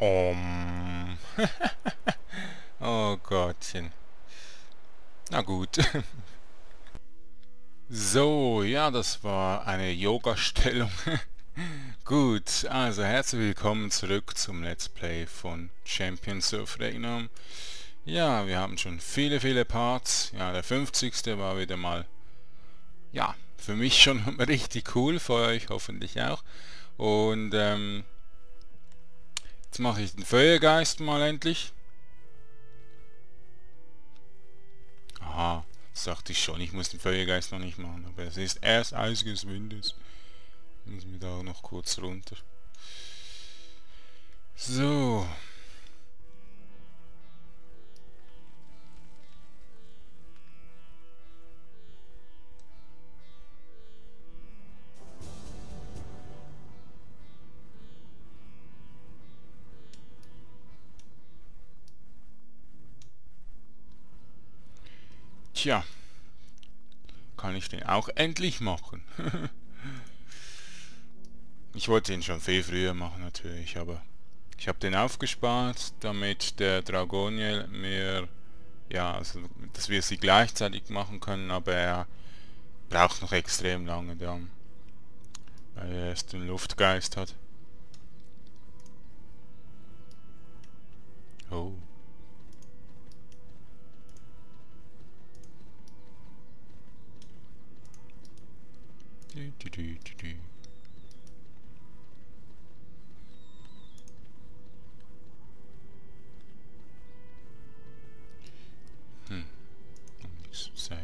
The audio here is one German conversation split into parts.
Um. oh Gottchen. Na gut. so, ja, das war eine Yoga-Stellung. gut, also herzlich willkommen zurück zum Let's Play von Champions of Regnum. Ja, wir haben schon viele, viele Parts. Ja, der 50. war wieder mal, ja, für mich schon richtig cool, für euch hoffentlich auch. Und ähm, jetzt mache ich den Feuergeist mal endlich. Aha, dachte ich schon, ich muss den Feuergeist noch nicht machen, aber es ist erst eisiges Windes. Müssen wir da noch kurz runter. So. Tja, kann ich den auch endlich machen. ich wollte ihn schon viel früher machen natürlich, aber ich habe den aufgespart, damit der Dragoniel mir, ja, also, dass wir sie gleichzeitig machen können, aber er braucht noch extrem lange dann, weil er erst den Luftgeist hat. Oh. Du, du, du, du, du. Hm, noch nichts sagen.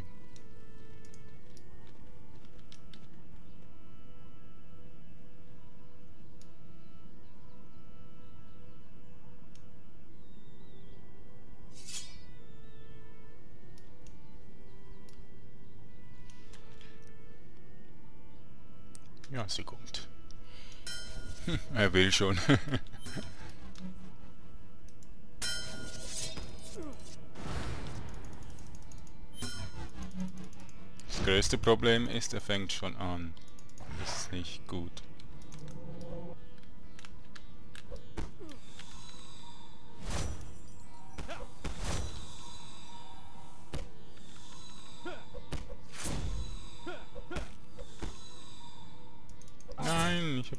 Sie. Hm, er will schon. das größte Problem ist, er fängt schon an. Das ist nicht gut.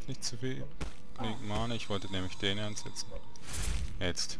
Nicht zu viel genug Mana. Ich wollte nämlich den ansetzen. Jetzt.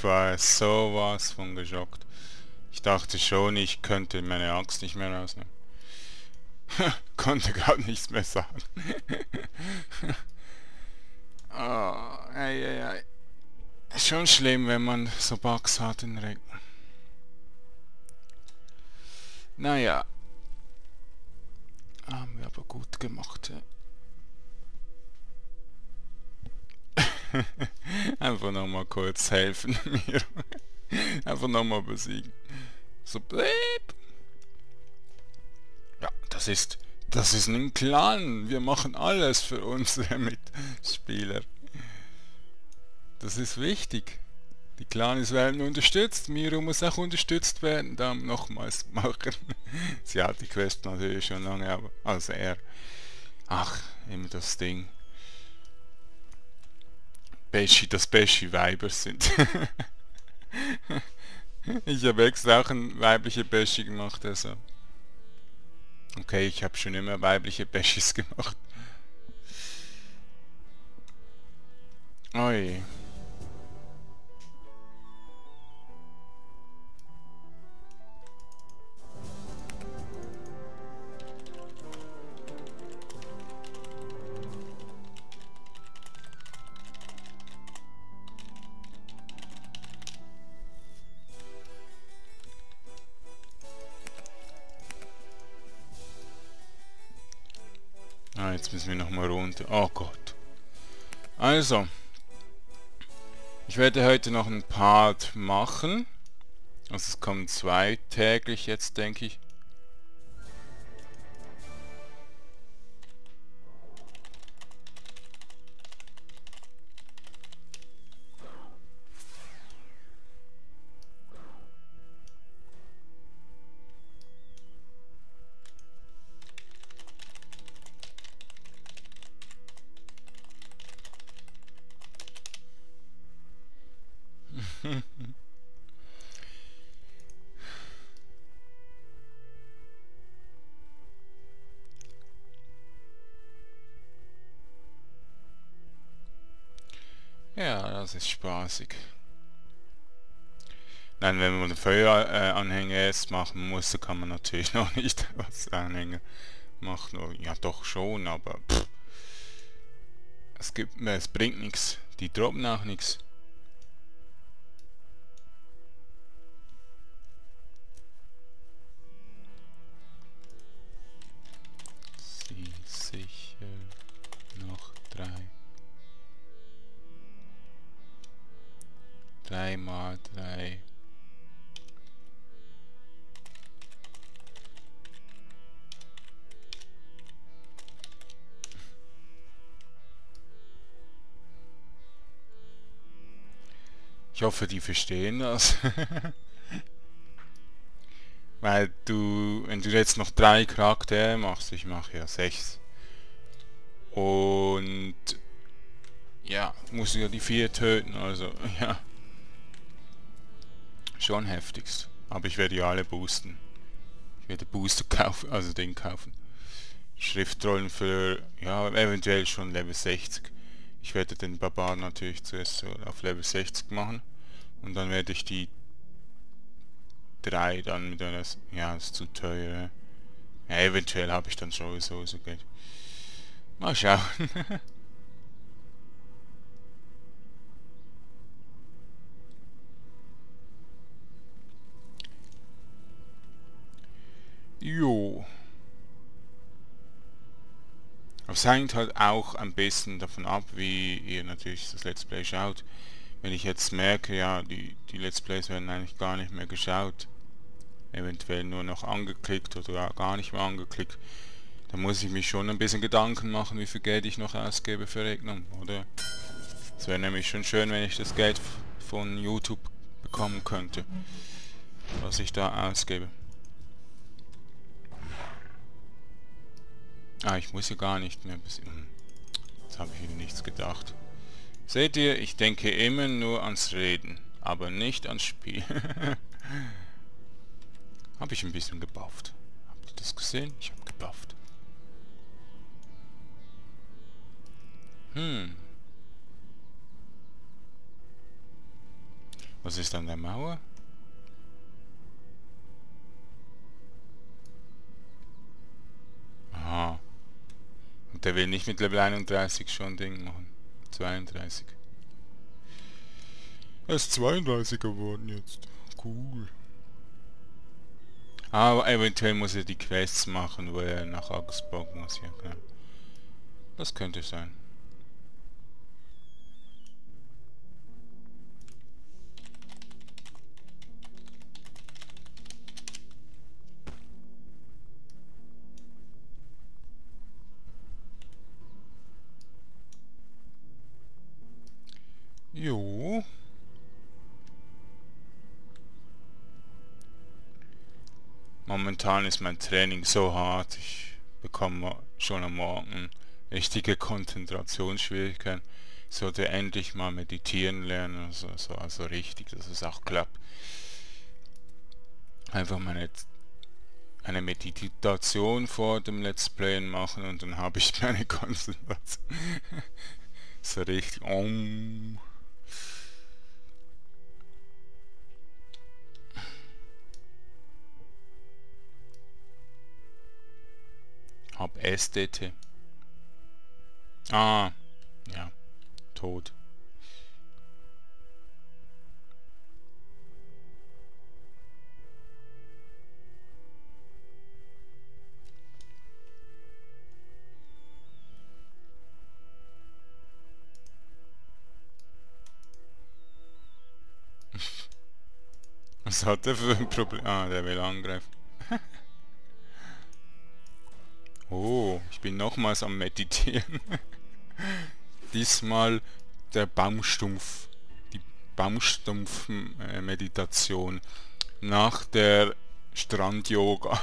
Ich war sowas von geschockt. Ich dachte schon, ich könnte meine Axt nicht mehr rausnehmen. Konnte gar nichts mehr sagen. oh, ei, ei, ei. Schon schlimm, wenn man so Bugs hat in Regen. Naja. Haben wir aber gut gemacht. Einfach nochmal kurz helfen mir. Einfach nochmal besiegen. So blöd. Ja, das ist... Das ist ein Clan. Wir machen alles für unsere Mitspieler. Das ist wichtig. Die Clans werden unterstützt. Miro muss auch unterstützt werden. Dann nochmals machen. Sie hat die Quest natürlich schon lange, aber... Also er... Ach, immer das Ding. Pesci, dass Pesci Weiber sind. ich habe extra auch ein weibliche Pesci gemacht, also. Okay, ich habe schon immer weibliche Peschis gemacht. Oi. Jetzt müssen wir nochmal runter. Oh Gott. Also. Ich werde heute noch ein Part machen. Also es kommen zwei täglich jetzt, denke ich. Das spaßig. Nein, wenn man einen Feueranhänger äh, erst machen muss, kann man natürlich noch nicht was Anhänger machen. Ja, doch schon, aber pff. es gibt, es bringt nichts. Die droppen auch nichts. Drei mal drei. Ich hoffe, die verstehen das. Weil du, wenn du jetzt noch drei Charaktere machst, ich mache ja sechs. Und ja, muss ja die vier töten, also ja. Schon heftigst. Aber ich werde ja alle boosten. Ich werde Booster kaufen, also den kaufen. Schriftrollen für, ja, eventuell schon Level 60. Ich werde den Barbar natürlich zuerst auf Level 60 machen. Und dann werde ich die drei dann mit einer, ja, ist zu teuer. Ja, eventuell habe ich dann sowieso so Geld. Mal schauen. Jo. Aber es hängt halt auch ein bisschen davon ab, wie ihr natürlich das Let's Play schaut. Wenn ich jetzt merke, ja, die, die Let's Plays werden eigentlich gar nicht mehr geschaut, eventuell nur noch angeklickt oder gar nicht mehr angeklickt, dann muss ich mich schon ein bisschen Gedanken machen, wie viel Geld ich noch ausgebe für Regnung, oder? Es wäre nämlich schon schön, wenn ich das Geld von YouTube bekommen könnte, was ich da ausgebe. Ah, ich muss ja gar nicht mehr... Hm, jetzt habe ich wieder nichts gedacht. Seht ihr, ich denke immer nur ans Reden, aber nicht ans Spiel. habe ich ein bisschen gebufft. Habt ihr das gesehen? Ich habe gebufft. Hm. Was ist an der Mauer? Aha. Und der will nicht mit Level 31 schon Ding machen. 32. Er ist 32 geworden jetzt. Cool. Aber eventuell muss er die Quests machen, wo er nach Augsburg muss, ja klar. Das könnte sein. Momentan ist mein Training so hart, ich bekomme schon am Morgen richtige Konzentrationsschwierigkeiten. Ich sollte endlich mal meditieren lernen, also, so, also richtig, dass es auch klappt. Einfach meine eine Meditation vor dem Let's Playen machen und dann habe ich meine Konzentration. so richtig. Um. Hab SDT. Ah, ja. Tot. Was hat er für ein Problem? Ah, der will angreifen. Oh, ich bin nochmals am Meditieren. Diesmal der Baumstumpf. Die Baumstumpf-Meditation. Nach der Strand-Yoga.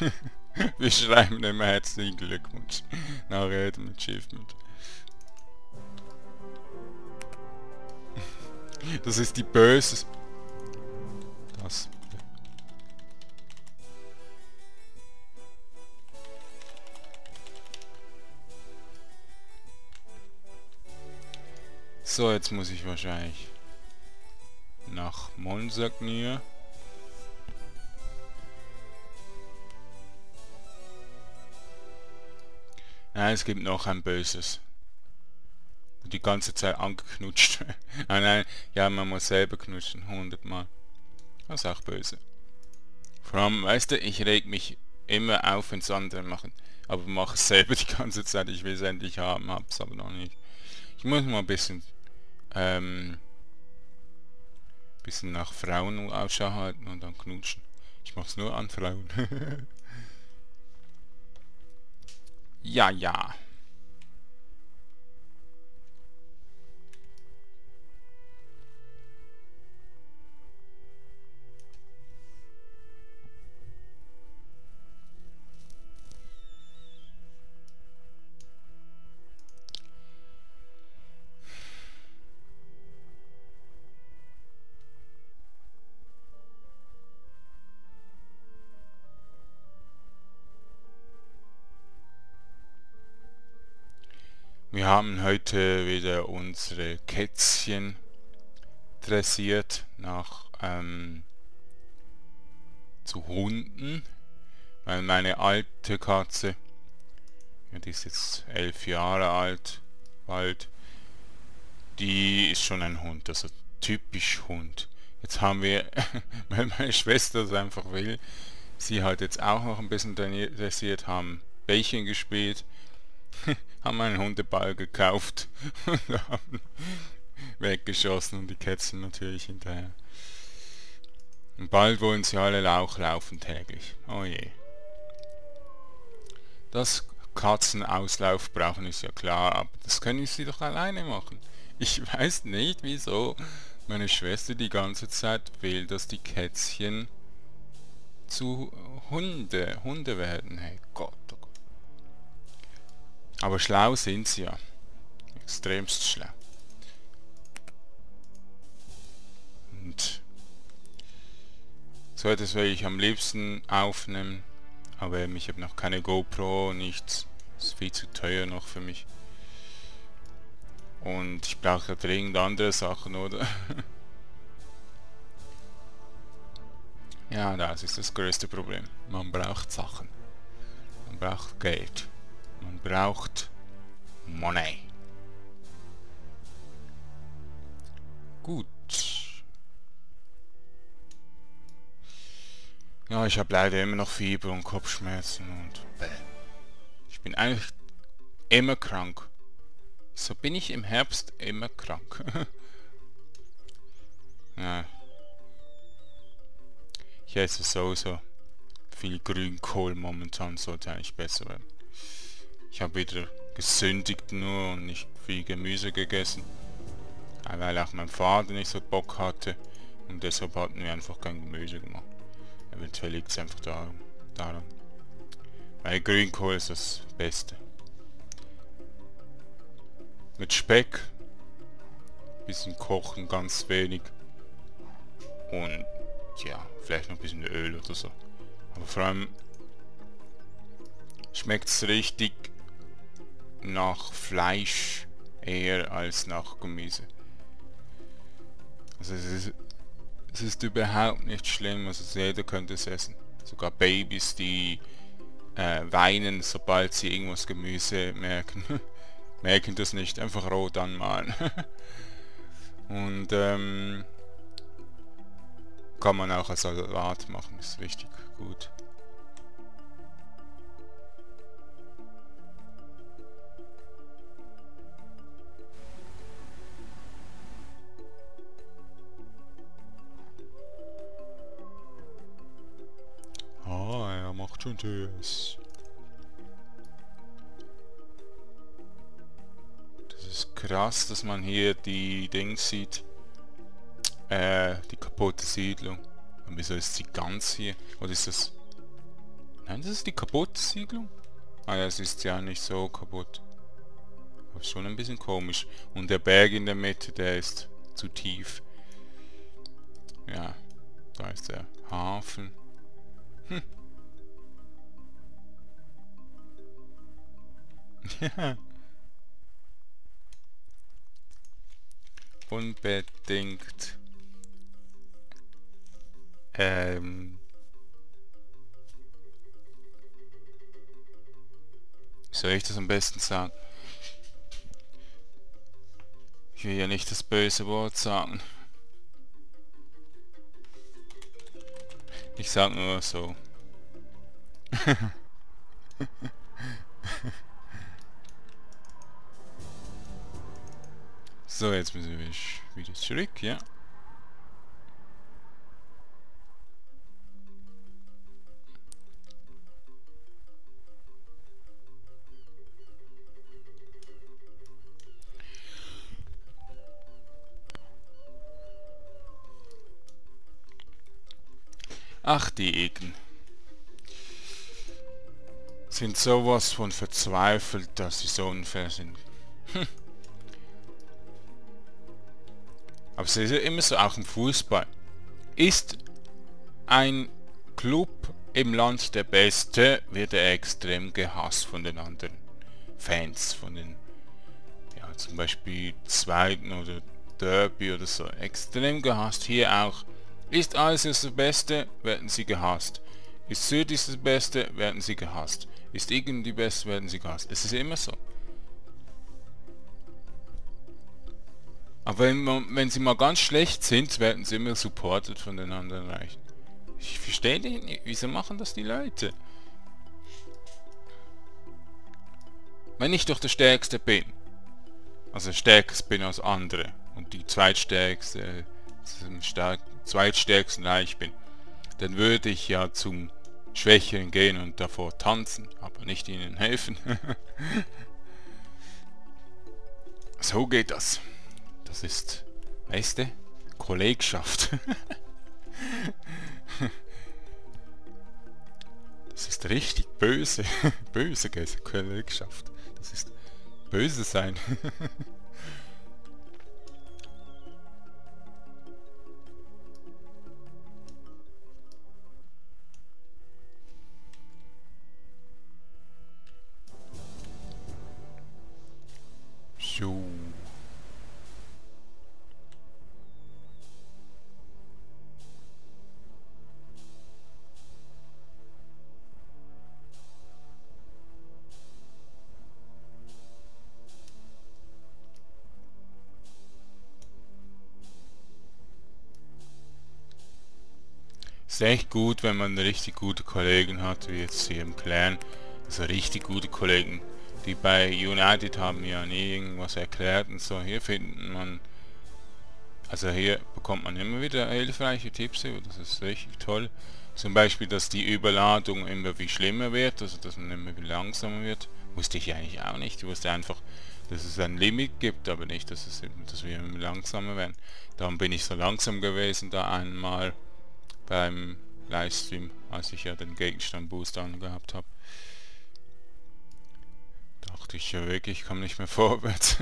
Wir schreiben dem herzlichen Glückwunsch nach jedem Achievement. Das ist die Böse. Das. So, jetzt muss ich wahrscheinlich nach Monsagnir. Nein, es gibt noch ein Böses die ganze Zeit angeknutscht. nein, nein, ja, man muss selber knutschen, hundertmal. Das ist auch böse. Vor allem, weißt du, ich reg mich immer auf, wenn es andere machen. Aber mache es selber die ganze Zeit. Ich will es endlich haben, hab's aber noch nicht. Ich muss mal ein bisschen, ähm, bisschen nach Frauen Ausschau halten und dann knutschen. Ich mach's nur an Frauen. ja, ja. Wir haben heute wieder unsere Kätzchen dressiert nach ähm, zu Hunden, weil meine alte Katze, ja, die ist jetzt elf Jahre alt, bald, die ist schon ein Hund, also typisch Hund. Jetzt haben wir, weil meine Schwester es einfach will, sie hat jetzt auch noch ein bisschen dressiert, haben Bällchen gespielt, haben einen Hundeball gekauft und haben weggeschossen und die Kätzchen natürlich hinterher. Und bald wollen sie alle Lauch laufen täglich. Oh je. Das Katzenauslauf brauchen ist ja klar, aber das können sie doch alleine machen. Ich weiß nicht, wieso meine Schwester die ganze Zeit will, dass die Kätzchen zu Hunde, Hunde werden. Hey Gott, Gott. Aber schlau sind sie ja. Extremst schlau. Und so etwas will ich am liebsten aufnehmen. Aber ich habe noch keine GoPro, nichts. Ist viel zu teuer noch für mich. Und ich brauche dringend andere Sachen, oder? ja, das ist das größte Problem. Man braucht Sachen. Man braucht Geld. Man braucht Money. Gut. Ja, ich habe leider immer noch Fieber und Kopfschmerzen und... Bäh. Ich bin eigentlich immer krank. So bin ich im Herbst immer krank. ja. Ich esse sowieso viel Grünkohl momentan, sollte eigentlich besser werden. Ich habe wieder gesündigt nur und nicht viel Gemüse gegessen. Weil auch mein Vater nicht so Bock hatte und deshalb hatten wir einfach kein Gemüse gemacht. Eventuell liegt es einfach daran. daran. Weil Grünkohl ist das Beste. Mit Speck. Bisschen kochen, ganz wenig. Und ja, vielleicht noch ein bisschen Öl oder so. Aber vor allem schmeckt es richtig nach Fleisch eher als nach Gemüse. Also es ist, es ist überhaupt nicht schlimm, also jeder könnte es essen. Sogar Babys, die äh, weinen, sobald sie irgendwas Gemüse merken. merken das nicht, einfach rot anmalen. Und ähm, kann man auch als Salat machen, ist richtig gut. Macht schon das. krass, dass man hier die Dings sieht. Äh, die kaputte Siedlung. Und wieso ist sie ganz hier? Oder ist das... Nein, das ist die kaputte Siedlung? Ah ja, es ist ja nicht so kaputt. Aber schon ein bisschen komisch. Und der Berg in der Mitte, der ist zu tief. Ja, da ist der Hafen. Hm. Unbedingt ähm, soll ich das am besten sagen? Ich will ja nicht das böse Wort sagen. Ich sag nur so. So, jetzt müssen wir wieder zurück, ja. Ach, die Egen. Sind sowas von verzweifelt, dass sie so unfair sind. Aber es ist ja immer so, auch im Fußball. Ist ein Club im Land der Beste, wird er extrem gehasst von den anderen Fans, von den, ja, zum Beispiel Zweiten oder Derby oder so. Extrem gehasst. Hier auch. Ist alles das Beste, werden sie gehasst. Ist Süd ist das Beste, werden sie gehasst. Ist irgendwie Beste, werden sie gehasst. Es ist immer so. Aber wenn, wenn sie mal ganz schlecht sind, werden sie immer supported von den anderen Reichen. Ich verstehe nicht, wieso machen das die Leute? Wenn ich doch der Stärkste bin, also stärkst bin als andere und die zweitstärkste, zum stark, zweitstärksten Reich bin, dann würde ich ja zum Schwächeren gehen und davor tanzen, aber nicht ihnen helfen. so geht das. Das ist, weißt du, Kollegschaft. das ist richtig böse. böse Kollegschaft. Das ist böse sein. echt gut, wenn man richtig gute Kollegen hat, wie jetzt hier im Clan. Also richtig gute Kollegen. Die bei United haben ja nie irgendwas erklärt und so. Hier findet man... Also hier bekommt man immer wieder hilfreiche Tipps, das ist richtig toll. Zum Beispiel, dass die Überladung immer wie schlimmer wird, also dass man immer wie langsamer wird. Wusste ich eigentlich auch nicht. Ich wusste einfach, dass es ein Limit gibt, aber nicht, dass, es, dass wir langsamer werden. Darum bin ich so langsam gewesen da einmal beim Livestream, als ich ja den Gegenstand Boost angehabt habe. Dachte ich ja wirklich, ich komme nicht mehr vorwärts.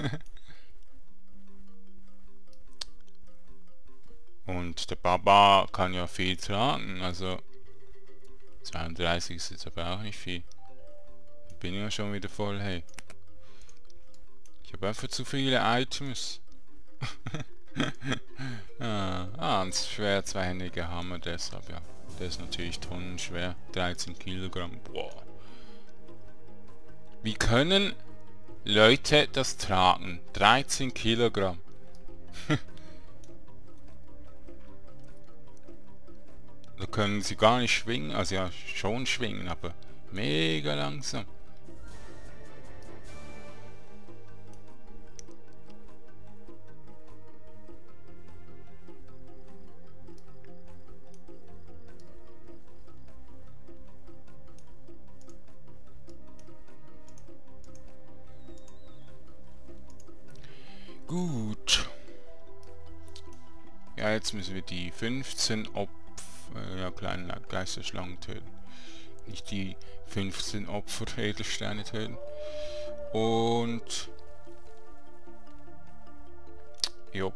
Und der Baba kann ja viel tragen, also 32 ist jetzt aber auch nicht viel. Bin ja schon wieder voll, hey. Ich habe einfach zu viele Items. ah, ah, ein schwer zweihändiger Hammer deshalb, ja. Der ist natürlich tonnenschwer. 13 Kilogramm. Boah. Wie können Leute das tragen? 13 Kilogramm. da können sie gar nicht schwingen. Also ja, schon schwingen, aber mega langsam. Gut. Ja, jetzt müssen wir die 15 Opfer, äh, kleinen Geisterschlangen töten. Nicht die 15 Opfer Edelsteine töten. Und... Jopp.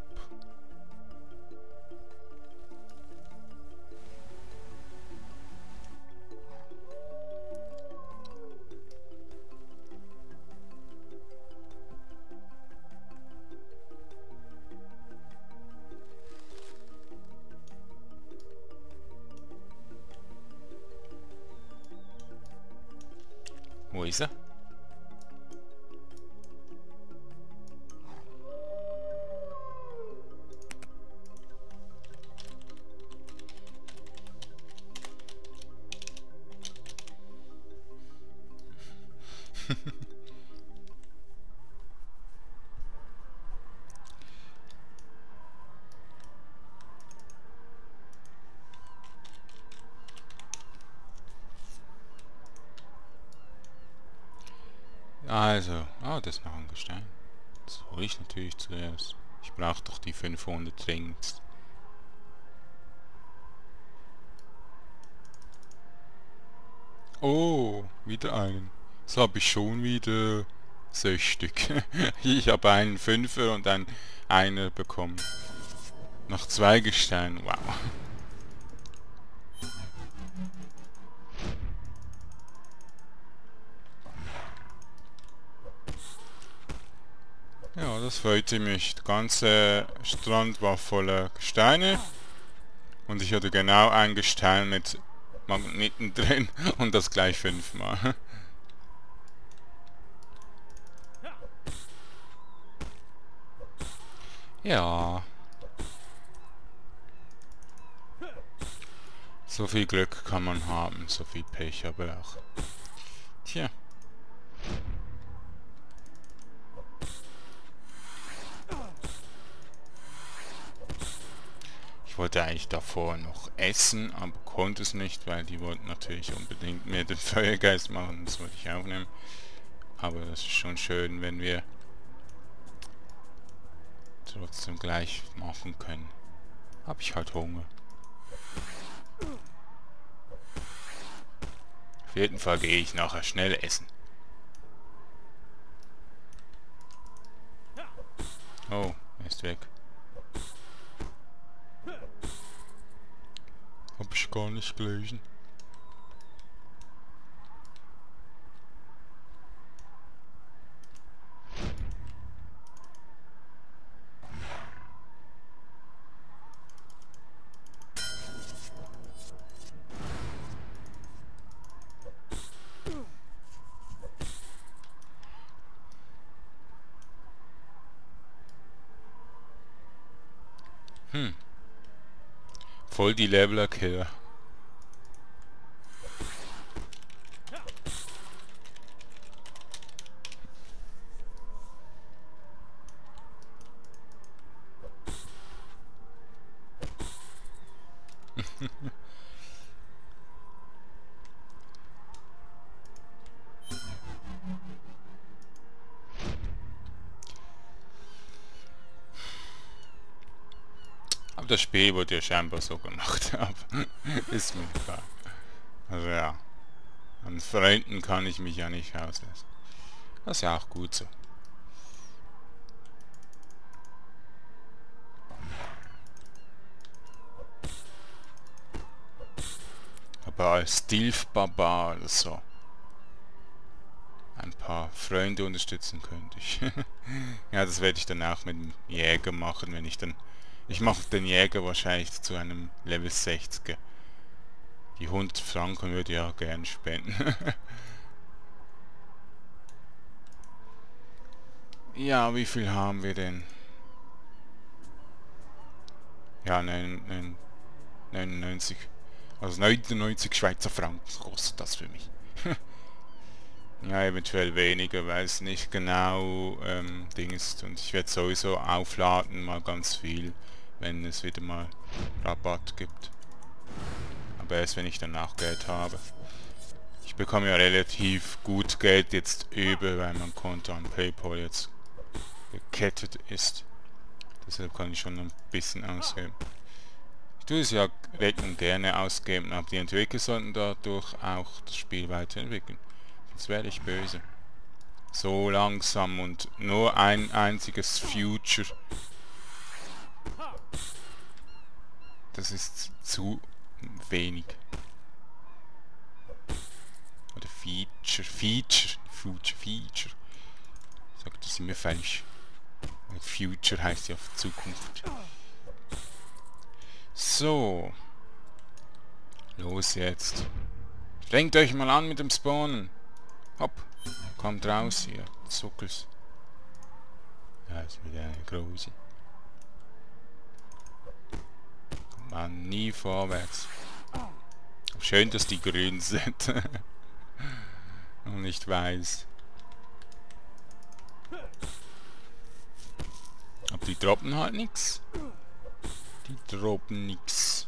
Also, ah, das noch ein Gestein. Das hole ich natürlich zuerst. Ich brauche doch die 500 dringend. Oh, wieder einen. Das habe ich schon wieder sechs Stück. ich habe einen Fünfer und einen Einer bekommen. Noch zwei Gesteine, wow. Ja, das freute mich. Der ganze Strand war voller Steine. Und ich hatte genau ein Gestein mit Magneten drin und das gleich fünfmal. Ja. So viel Glück kann man haben, so viel Pech aber auch. Tja. Wollte eigentlich davor noch essen, aber konnte es nicht, weil die wollten natürlich unbedingt mir den Feuergeist machen. Das wollte ich aufnehmen. Aber das ist schon schön, wenn wir trotzdem gleich machen können. Hab ich halt Hunger. Auf jeden Fall gehe ich nachher schnell essen. Oh, er ist weg. Hab ich gar nicht gelesen. die Leveler Kill. Aber das Spiel wurde ja scheinbar so gemacht, ist mir egal. Also ja, an Freunden kann ich mich ja nicht auslassen. Das ist ja auch gut so. Aber als Barbar oder so ein paar Freunde unterstützen könnte ich. ja, das werde ich dann auch mit dem Jäger machen, wenn ich dann... Ich mache den Jäger wahrscheinlich zu einem Level 60er. Die 100 Franken würde ich ja gern spenden. ja, wie viel haben wir denn? Ja, 99. Also 99 Schweizer Franken kostet das für mich. Ja, eventuell weniger, weil es nicht genau ähm, Ding ist. Und ich werde sowieso aufladen, mal ganz viel, wenn es wieder mal Rabatt gibt. Aber erst wenn ich danach Geld habe. Ich bekomme ja relativ gut Geld jetzt über, weil mein Konto an Paypal jetzt gekettet ist. Deshalb kann ich schon ein bisschen ausgeben. Ich tue es ja Rechnung gerne ausgeben, aber die Entwickler sollten dadurch auch das Spiel weiterentwickeln. Jetzt werde ich böse. So langsam und nur ein einziges Future. Das ist zu wenig. Oder Feature, Feature, Future, Feature. Sagt das immer falsch. Future heißt ja Zukunft. So. Los jetzt. Strengt euch mal an mit dem Spawnen. Hopp. Kommt raus hier. Zuckels. Ja, ist wieder eine große. Kommt man nie vorwärts. Schön, dass die grün sind. Und nicht weiß. Aber die droppen halt nichts. Die droppen nichts.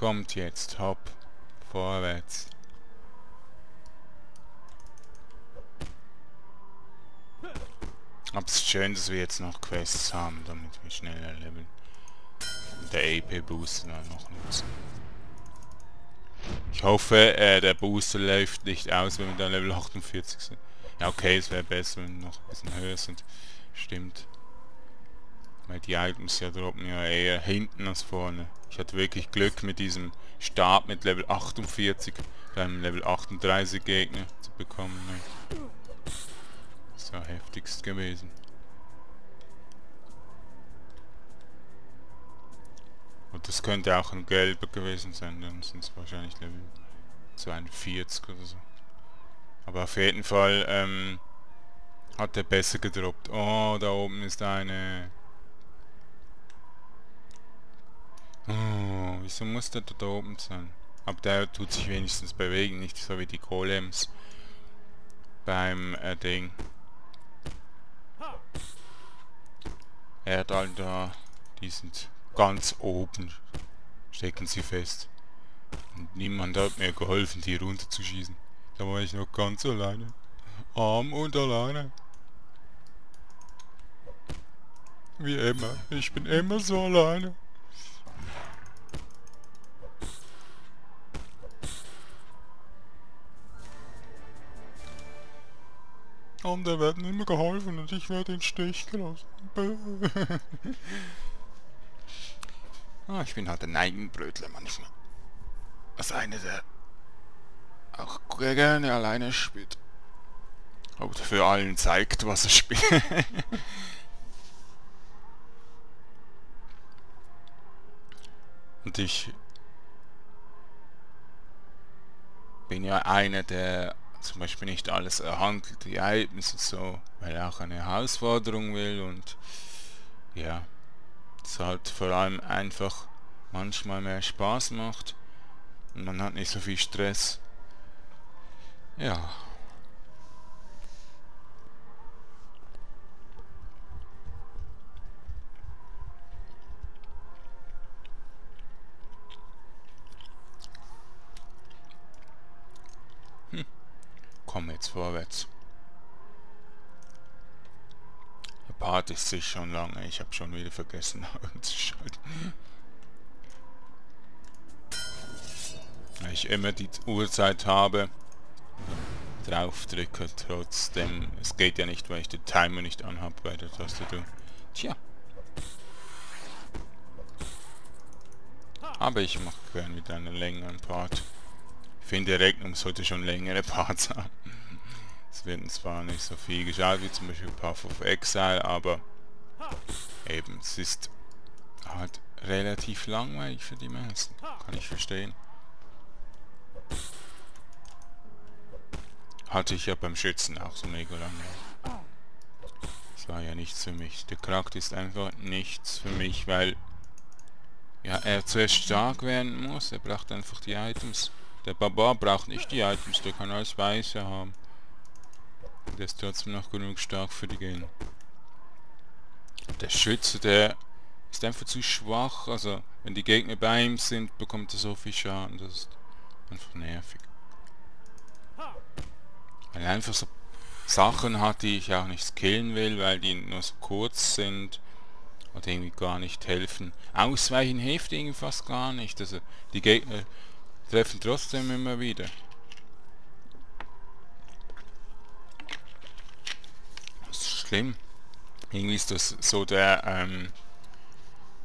Kommt jetzt, hopp, vorwärts. Aber es ist schön, dass wir jetzt noch Quests haben, damit wir schneller leveln. Und der AP Booster noch nutzen. Ich hoffe, äh, der Booster läuft nicht aus, wenn wir dann Level 48 sind. Ja, okay, es wäre besser, wenn wir noch ein bisschen höher sind. Stimmt. Weil die Items ja droppen ja eher hinten als vorne. Ich hatte wirklich Glück mit diesem Start mit Level 48 beim Level 38 Gegner zu bekommen. Ne? Das war heftigst gewesen. Und das könnte auch ein gelber gewesen sein, dann sind es wahrscheinlich Level 42 oder so. Aber auf jeden Fall ähm, hat er besser gedroppt. Oh, da oben ist eine Oh, wieso muss der da oben sein? Aber der tut sich wenigstens bewegen, nicht so wie die Golems beim äh, Ding. Erdal da, die sind ganz oben, stecken sie fest. Und niemand hat mir geholfen, die runterzuschießen. Da war ich noch ganz alleine. Arm und alleine. Wie immer, ich bin immer so alleine. Andere werden immer geholfen und ich werde in Stich gelassen. ah, ich bin halt ein Neigenbrötler manchmal. Als einer, der auch gerne alleine spielt. Aber für allen zeigt, was er spielt. und ich bin ja einer, der zum Beispiel nicht alles erhandelt, die Items und so, weil er auch eine Herausforderung will und ja, es halt vor allem einfach manchmal mehr Spaß macht und man hat nicht so viel Stress. Ja. Jetzt vorwärts. Der Part ist sich schon lange. Ich habe schon wieder vergessen anzuschalten. Weil ich immer die Uhrzeit habe. Drauf drücke trotzdem. Es geht ja nicht, weil ich den Timer nicht anhabe bei der Tastatur. Tja. Aber ich mache gern mit einem längeren Part. Ich finde, die Rechnung sollte schon längere Parts haben. Es werden zwar nicht so viel geschaut wie zum Beispiel Path of Exile, aber eben, es ist halt relativ langweilig für die meisten. Kann ich verstehen. Hatte ich ja beim Schützen auch so mega lange. Das war ja nichts für mich. Der Charakter ist einfach nichts für mich, weil ja, er zuerst stark werden muss. Er braucht einfach die Items. Der Barbar braucht nicht die Items, der kann alles Weiße haben. Der ist trotzdem noch genug stark für die Gegner. Der Schütze, der ist einfach zu schwach. Also, wenn die Gegner bei ihm sind, bekommt er so viel Schaden. Das ist einfach nervig. Weil er einfach so Sachen hat, die ich auch nicht skillen will, weil die nur so kurz sind oder irgendwie gar nicht helfen. Ausweichen hilft irgendwie fast gar nicht. Also die Gegner treffen trotzdem immer wieder. Schlimm. Irgendwie ist das so der, ähm,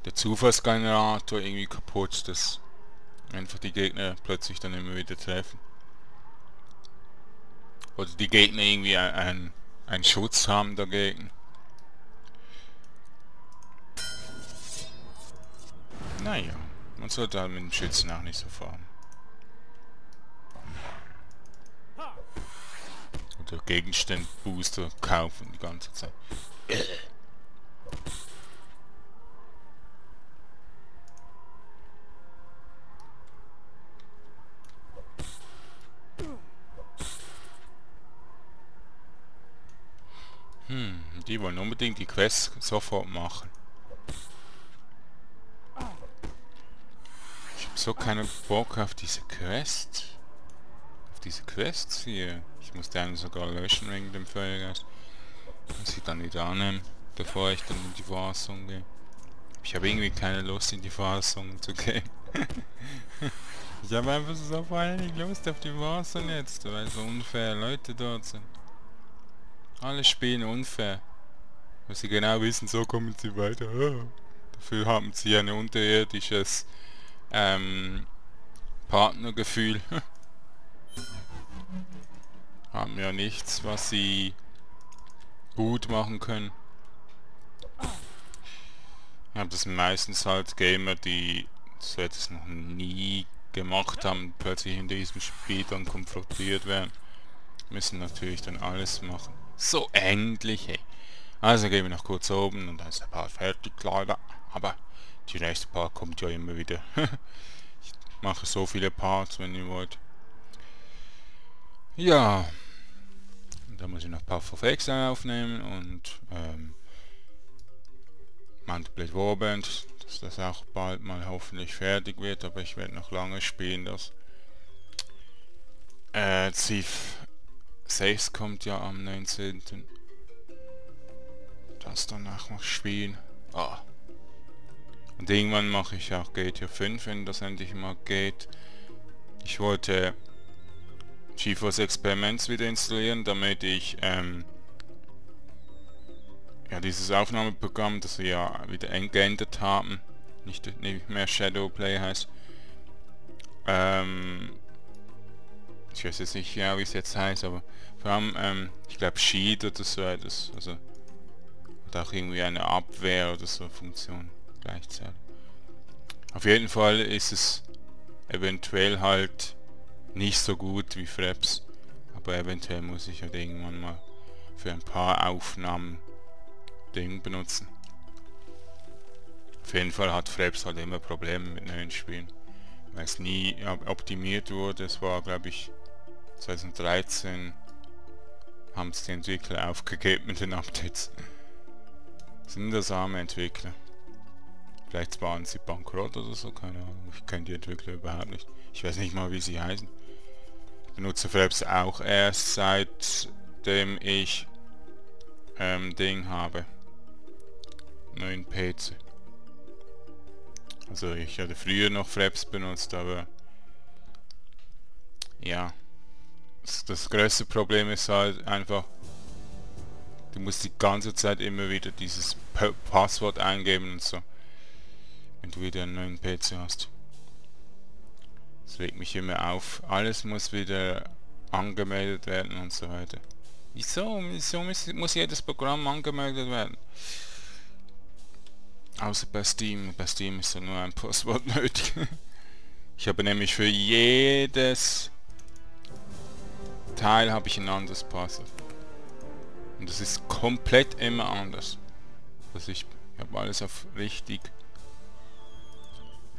der Zufallsgenerator irgendwie kaputt, dass einfach die Gegner plötzlich dann immer wieder treffen. Oder die Gegner irgendwie einen ein Schutz haben dagegen. Naja, man sollte halt mit dem Schützen auch nicht so fahren. Oder Gegenstände Booster kaufen die ganze Zeit. Hm, die wollen unbedingt die Quest sofort machen. so keinen Bock auf diese Quest. Auf diese Quests hier. Musste einen sogar löschen wegen dem Feuergeist. Muss ich dann wieder annehmen, bevor ich dann in die Fassung gehe. Ich habe irgendwie keine Lust in die Fassung zu gehen. ich habe einfach so feierlich Lust auf die Fassung jetzt, weil so unfair Leute dort sind. Alle spielen unfair. Weil sie genau wissen, so kommen sie weiter. Dafür haben sie ein unterirdisches ähm, Partnergefühl. Haben ja nichts, was sie gut machen können. Ja, das sind meistens halt Gamer, die so etwas noch nie gemacht haben, plötzlich in diesem Spiel dann konfrontiert werden. Müssen natürlich dann alles machen. So endlich, hey. Also gehen wir noch kurz oben und dann ist der Part fertig, leider. Aber die nächste Part kommt ja immer wieder. ich mache so viele Parts, wenn ihr wollt. Ja. Da muss ich noch Path of Exile aufnehmen und ähm, Mantelblade Warband, dass das auch bald mal hoffentlich fertig wird, aber ich werde noch lange spielen, das äh, Civ 6 kommt ja am 19. Das danach noch spielen. Ah. Und irgendwann mache ich auch GTA 5, wenn das endlich mal geht. Ich wollte GeForce Experiments wieder installieren, damit ich ähm, ja dieses Aufnahmeprogramm, das wir ja wieder geändert haben, nicht, nicht mehr Shadowplay heißt. Ähm, ich weiß jetzt nicht genau, wie es jetzt heißt, aber vor allem, ähm, ich glaube Sheet oder so etwas, also hat auch irgendwie eine Abwehr oder so Funktion gleichzeitig. Auf jeden Fall ist es eventuell halt nicht so gut wie Fraps, aber eventuell muss ich halt irgendwann mal für ein paar Aufnahmen Ding benutzen. Auf jeden Fall hat Fraps halt immer Probleme mit neuen Spielen, weil es nie optimiert wurde. Es war glaube ich 2013 haben es die Entwickler aufgegeben mit den Updates. Sind das arme Entwickler. Vielleicht waren sie bankrott oder so, keine Ahnung. Ich kenne die Entwickler überhaupt nicht. Ich weiß nicht mal, wie sie heißen. Benutze Fraps auch erst seitdem ich ähm, Ding habe. Neuen PC. Also ich hatte früher noch Fraps benutzt, aber ja. Das, das größte Problem ist halt einfach, du musst die ganze Zeit immer wieder dieses P Passwort eingeben und so. Wenn du wieder einen neuen PC hast. Das regt mich immer auf. Alles muss wieder angemeldet werden und so weiter. Wieso? Wieso muss, jedes Programm angemeldet werden? Außer bei Steam. Bei Steam ist ja nur ein Passwort nötig. ich habe nämlich für jedes Teil habe ich ein anderes Passwort. Und das ist komplett immer anders. Also ich habe alles auf richtig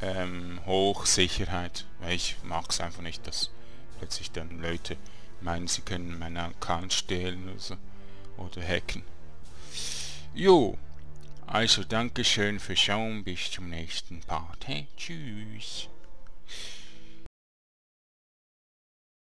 ähm, Hochsicherheit. Weil ich mag es einfach nicht, dass plötzlich dann Leute meinen, sie können meinen Account stehlen oder so. Oder hacken. Jo, also Dankeschön fürs Schauen, bis zum nächsten Part. Hey, tschüss.